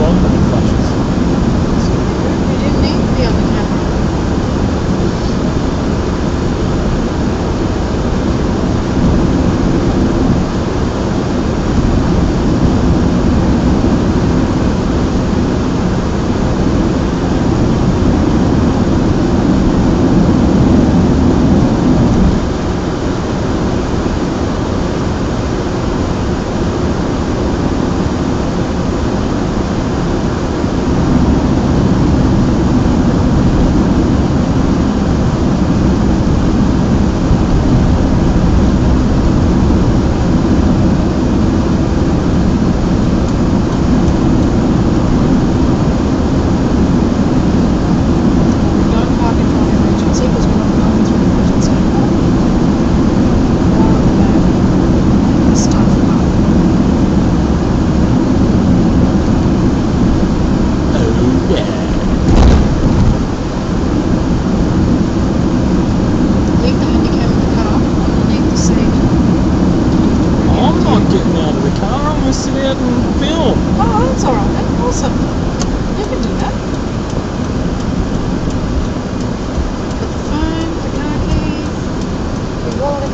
bom, né, eu acho. twisted out and film. Oh, that's all right. Then. Awesome. You can do that. Put the phone, the car keys, your wallet